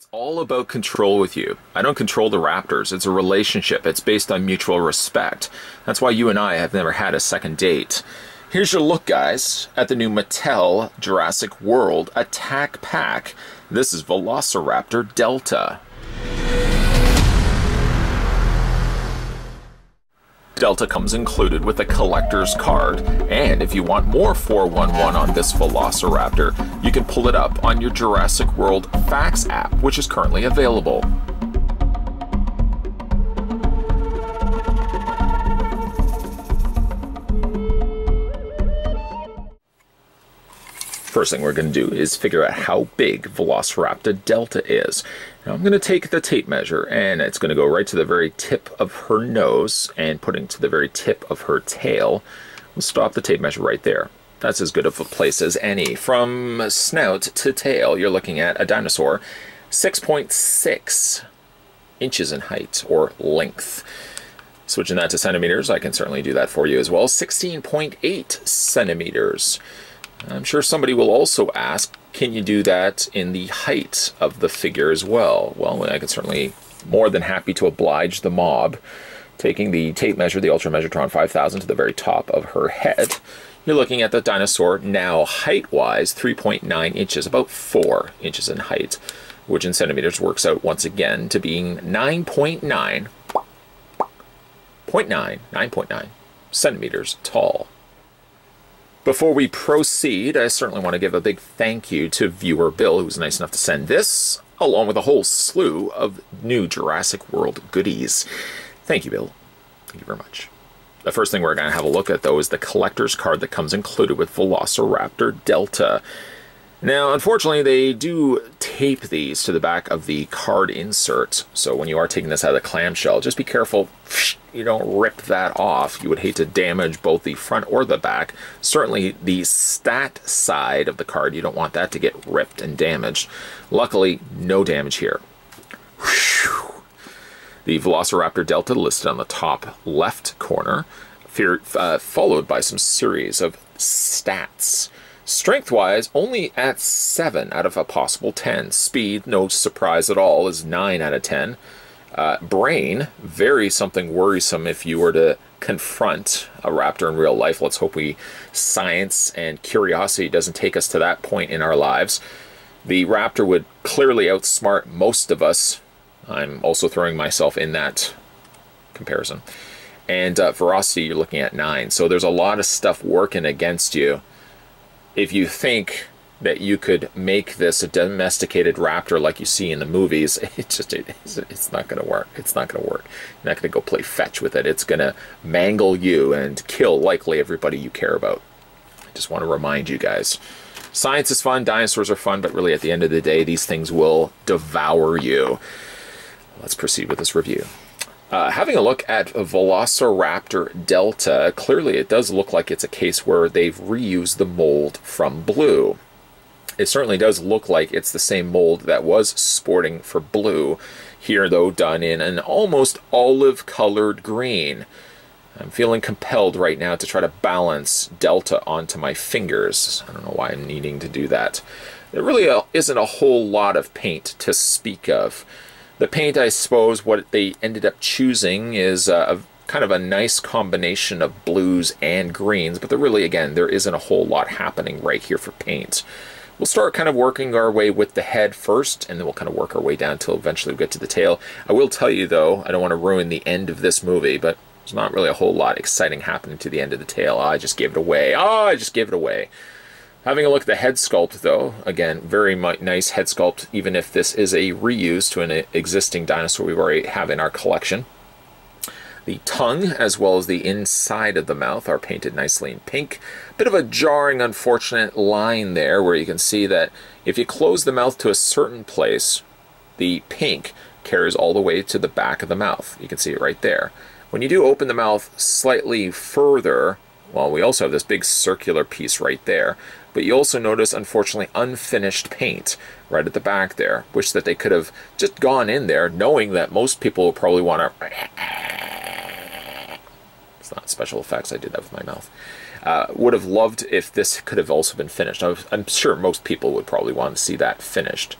It's all about control with you. I don't control the Raptors. It's a relationship. It's based on mutual respect. That's why you and I have never had a second date. Here's your look, guys, at the new Mattel Jurassic World Attack Pack. This is Velociraptor Delta. Delta comes included with a collector's card, and if you want more 411 on this Velociraptor, you can pull it up on your Jurassic World Facts app, which is currently available. First thing we're going to do is figure out how big Velociraptor Delta is. Now I'm going to take the tape measure and it's going to go right to the very tip of her nose and putting to the very tip of her tail. We'll stop the tape measure right there. That's as good of a place as any. From snout to tail, you're looking at a dinosaur 6.6 inches in height or length. Switching that to centimeters, I can certainly do that for you as well. 16.8 centimeters. I'm sure somebody will also ask, can you do that in the height of the figure as well? Well, I can certainly more than happy to oblige the mob. Taking the tape measure, the Ultra Measure-Tron 5000 to the very top of her head, you're looking at the dinosaur now height-wise 3.9 inches, about 4 inches in height, which in centimeters works out once again to being 9.9, 0.9, 9.9 centimeters tall. Before we proceed, I certainly want to give a big thank you to viewer Bill, who was nice enough to send this, along with a whole slew of new Jurassic World goodies. Thank you, Bill. Thank you very much. The first thing we're going to have a look at, though, is the collector's card that comes included with Velociraptor Delta. Now, unfortunately, they do tape these to the back of the card insert. So when you are taking this out of the clamshell, just be careful you don't rip that off. You would hate to damage both the front or the back. Certainly the stat side of the card, you don't want that to get ripped and damaged. Luckily, no damage here. The Velociraptor Delta listed on the top left corner, uh, followed by some series of stats. Strength-wise, only at 7 out of a possible 10. Speed, no surprise at all, is 9 out of 10. Uh, brain, very something worrisome if you were to confront a raptor in real life. Let's hope we science and curiosity doesn't take us to that point in our lives. The raptor would clearly outsmart most of us. I'm also throwing myself in that comparison. And uh, ferocity, you're looking at 9. So there's a lot of stuff working against you if you think that you could make this a domesticated raptor like you see in the movies, it just it, it's not going to work. It's not going to work. You're not going to go play fetch with it. It's going to mangle you and kill likely everybody you care about. I just want to remind you guys. Science is fun, dinosaurs are fun, but really at the end of the day, these things will devour you. Let's proceed with this review. Uh, having a look at Velociraptor Delta, clearly it does look like it's a case where they've reused the mold from Blue. It certainly does look like it's the same mold that was sporting for Blue, here though done in an almost olive colored green. I'm feeling compelled right now to try to balance Delta onto my fingers. I don't know why I'm needing to do that. There really uh, isn't a whole lot of paint to speak of. The paint, I suppose, what they ended up choosing is a, kind of a nice combination of blues and greens, but there really, again, there isn't a whole lot happening right here for paint. We'll start kind of working our way with the head first, and then we'll kind of work our way down until eventually we get to the tail. I will tell you, though, I don't want to ruin the end of this movie, but there's not really a whole lot exciting happening to the end of the tail. Oh, I just gave it away. Oh, I just gave it away. Having a look at the head sculpt, though, again, very nice head sculpt, even if this is a reuse to an existing dinosaur we already have in our collection. The tongue, as well as the inside of the mouth, are painted nicely in pink. Bit of a jarring, unfortunate line there where you can see that if you close the mouth to a certain place, the pink carries all the way to the back of the mouth. You can see it right there. When you do open the mouth slightly further, well, we also have this big circular piece right there. But you also notice, unfortunately, unfinished paint right at the back there. Wish that they could have just gone in there, knowing that most people will probably want to... It's not special effects, I did that with my mouth. Uh, would have loved if this could have also been finished. I'm sure most people would probably want to see that finished.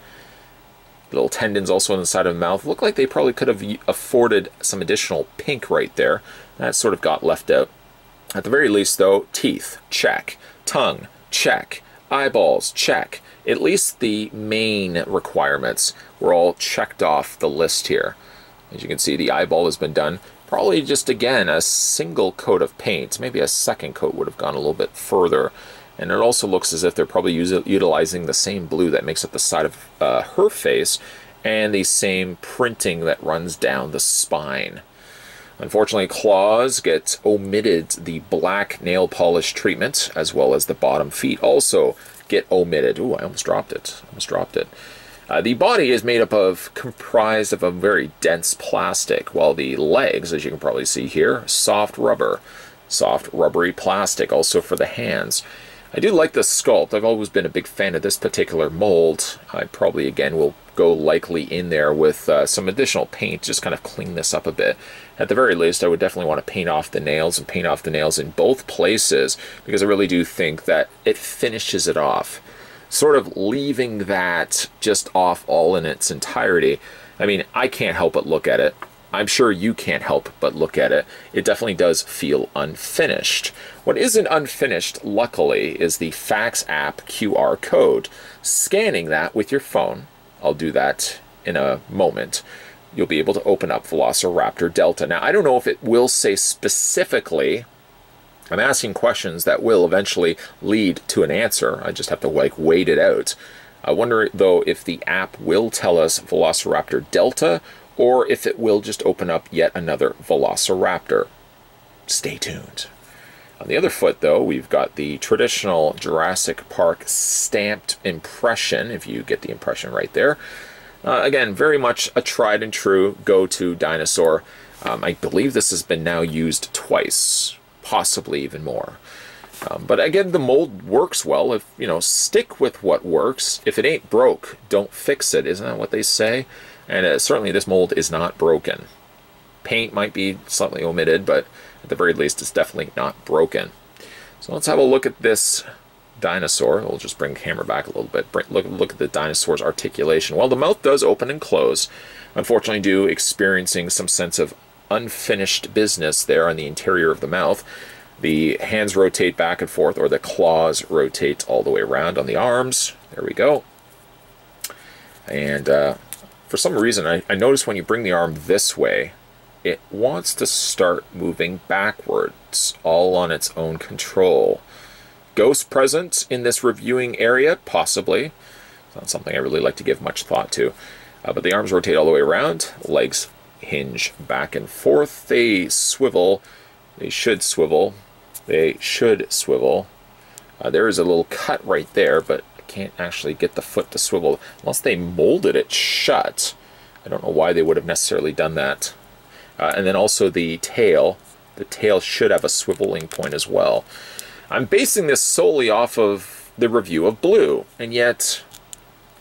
Little tendons also on the side of the mouth. Look like they probably could have afforded some additional pink right there. That sort of got left out. At the very least, though, teeth, check. Tongue, check. Eyeballs, check. At least the main requirements were all checked off the list here. As you can see, the eyeball has been done. Probably just, again, a single coat of paint. Maybe a second coat would have gone a little bit further. And it also looks as if they're probably utilizing the same blue that makes up the side of uh, her face and the same printing that runs down the spine. Unfortunately, claws get omitted the black nail polish treatment as well as the bottom feet also get omitted. Ooh, I almost dropped it. Almost dropped it. Uh, the body is made up of, comprised of a very dense plastic, while the legs, as you can probably see here, soft rubber, soft rubbery plastic, also for the hands. I do like the sculpt. I've always been a big fan of this particular mold. I probably, again, will go likely in there with uh, some additional paint, just kind of clean this up a bit. At the very least, I would definitely want to paint off the nails and paint off the nails in both places because I really do think that it finishes it off. Sort of leaving that just off all in its entirety. I mean, I can't help but look at it. I'm sure you can't help but look at it. It definitely does feel unfinished. What isn't unfinished, luckily, is the Facts app QR code. Scanning that with your phone, I'll do that in a moment, you'll be able to open up Velociraptor Delta. Now, I don't know if it will say specifically, I'm asking questions that will eventually lead to an answer. I just have to like wait it out. I wonder though if the app will tell us Velociraptor Delta or if it will just open up yet another Velociraptor. Stay tuned. On the other foot, though, we've got the traditional Jurassic Park stamped impression, if you get the impression right there. Uh, again, very much a tried and true go-to dinosaur. Um, I believe this has been now used twice, possibly even more. Um, but again, the mold works well. If you know, stick with what works. If it ain't broke, don't fix it. Isn't that what they say? And uh, certainly this mold is not broken. Paint might be slightly omitted, but at the very least it's definitely not broken. So let's have a look at this dinosaur. We'll just bring the camera back a little bit. Look, look at the dinosaur's articulation. Well, the mouth does open and close. Unfortunately, due experiencing some sense of unfinished business there on the interior of the mouth. The hands rotate back and forth, or the claws rotate all the way around on the arms. There we go. And uh, for some reason, I, I notice when you bring the arm this way, it wants to start moving backwards, all on its own control. Ghost present in this reviewing area? Possibly. It's not something I really like to give much thought to. Uh, but the arms rotate all the way around, legs hinge back and forth, they swivel, they should swivel, they should swivel. Uh, there is a little cut right there, but I can't actually get the foot to swivel unless they molded it shut. I don't know why they would have necessarily done that. Uh, and then also the tail. The tail should have a swiveling point as well. I'm basing this solely off of the review of Blue, and yet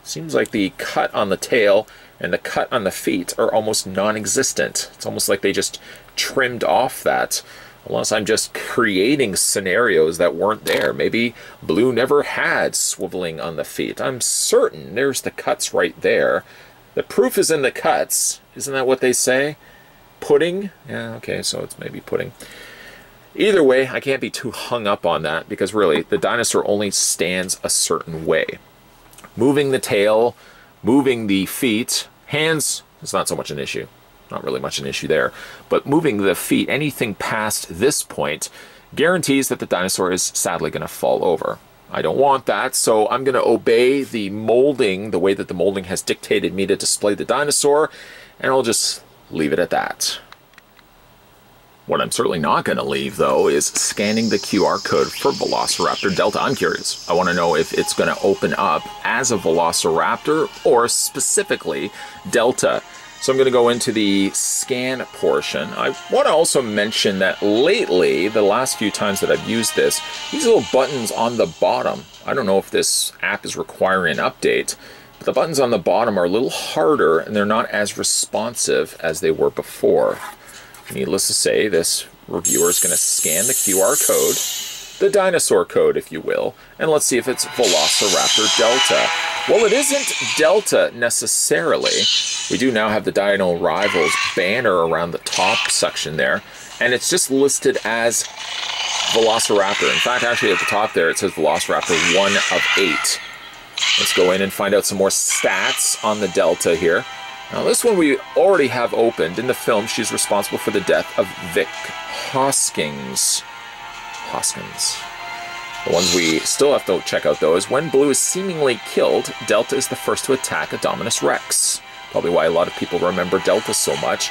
seems like the cut on the tail and the cut on the feet are almost non-existent. It's almost like they just trimmed off that unless I'm just creating scenarios that weren't there. Maybe Blue never had swiveling on the feet. I'm certain there's the cuts right there. The proof is in the cuts. Isn't that what they say? Pudding? Yeah, okay, so it's maybe pudding. Either way, I can't be too hung up on that because really, the dinosaur only stands a certain way. Moving the tail, moving the feet, hands is not so much an issue not really much an issue there. But moving the feet, anything past this point, guarantees that the dinosaur is sadly going to fall over. I don't want that, so I'm going to obey the molding, the way that the molding has dictated me to display the dinosaur, and I'll just leave it at that. What I'm certainly not going to leave, though, is scanning the QR code for Velociraptor Delta. I'm curious. I want to know if it's going to open up as a Velociraptor or specifically Delta. So I'm going to go into the scan portion. I want to also mention that lately, the last few times that I've used this, these little buttons on the bottom, I don't know if this app is requiring an update, the buttons on the bottom are a little harder and they're not as responsive as they were before. Needless to say, this reviewer is going to scan the QR code, the dinosaur code, if you will, and let's see if it's Velociraptor Delta. Well, it isn't Delta necessarily. We do now have the Dino Rivals banner around the top section there, and it's just listed as Velociraptor. In fact, actually at the top there, it says Velociraptor 1 of 8. Let's go in and find out some more stats on the Delta here. Now, this one we already have opened. In the film, she's responsible for the death of Vic Hoskins. Hoskins. The ones we still have to check out, though, is when Blue is seemingly killed, Delta is the first to attack Indominus Rex. Probably why a lot of people remember Delta so much.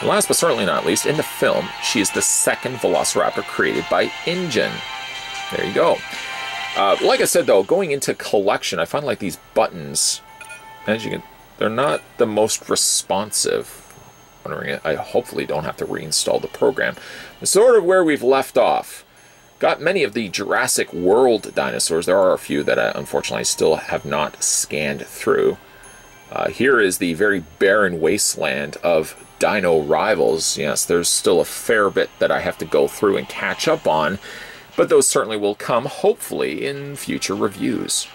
And last but certainly not least, in the film, she is the second Velociraptor created by InGen. There you go. Uh, like I said, though, going into collection, I find like these buttons, as you can, they're not the most responsive. I'm Wondering, I hopefully don't have to reinstall the program. sort of where we've left off. Got many of the Jurassic World dinosaurs. There are a few that I unfortunately still have not scanned through. Uh, here is the very barren wasteland of Dino Rivals. Yes, there's still a fair bit that I have to go through and catch up on, but those certainly will come, hopefully, in future reviews.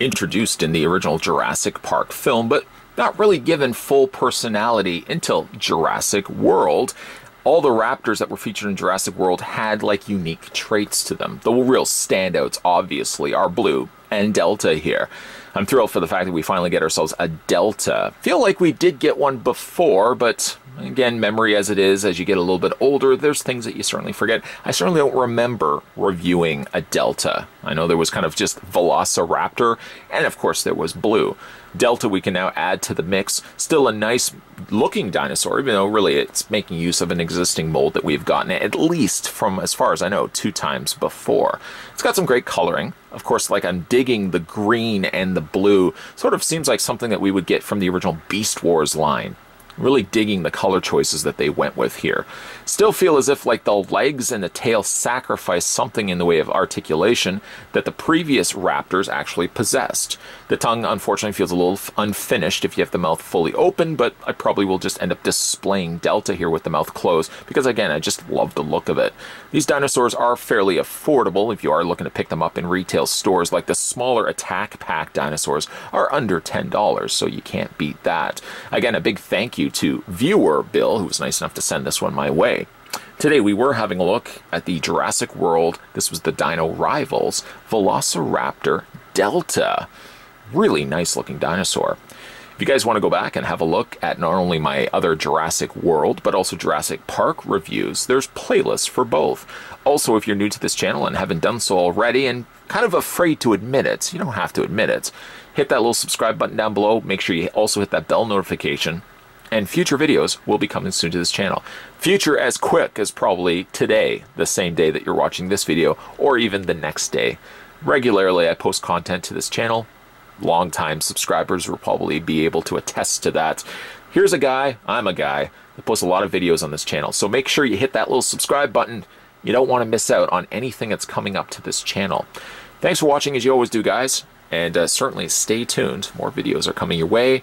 Introduced in the original Jurassic Park film, but not really given full personality until Jurassic World, all the raptors that were featured in Jurassic World had like unique traits to them. The real standouts, obviously, are Blue and Delta here. I'm thrilled for the fact that we finally get ourselves a Delta. Feel like we did get one before, but again, memory as it is, as you get a little bit older, there's things that you certainly forget. I certainly don't remember reviewing a Delta. I know there was kind of just Velociraptor, and of course there was Blue. Delta we can now add to the mix. Still a nice looking dinosaur, even though really it's making use of an existing mold that we've gotten at least from, as far as I know, two times before. It's got some great coloring. Of course, like I'm digging the green and the blue. Sort of seems like something that we would get from the original Beast Wars line. Really digging the color choices that they went with here. Still feel as if like the legs and the tail sacrifice something in the way of articulation that the previous Raptors actually possessed. The tongue unfortunately feels a little unfinished if you have the mouth fully open, but I probably will just end up displaying Delta here with the mouth closed because again, I just love the look of it. These dinosaurs are fairly affordable if you are looking to pick them up in retail stores like the smaller attack pack dinosaurs are under $10, so you can't beat that. Again, a big thank you you to viewer Bill, who was nice enough to send this one my way. Today we were having a look at the Jurassic World, this was the Dino Rivals, Velociraptor Delta. Really nice looking dinosaur. If you guys want to go back and have a look at not only my other Jurassic World, but also Jurassic Park reviews, there's playlists for both. Also, if you're new to this channel and haven't done so already and kind of afraid to admit it, you don't have to admit it, hit that little subscribe button down below. Make sure you also hit that bell notification and future videos will be coming soon to this channel. Future as quick as probably today, the same day that you're watching this video, or even the next day. Regularly, I post content to this channel. Longtime subscribers will probably be able to attest to that. Here's a guy, I'm a guy, that posts a lot of videos on this channel. So make sure you hit that little subscribe button. You don't want to miss out on anything that's coming up to this channel. Thanks for watching as you always do, guys. And uh, certainly stay tuned. More videos are coming your way.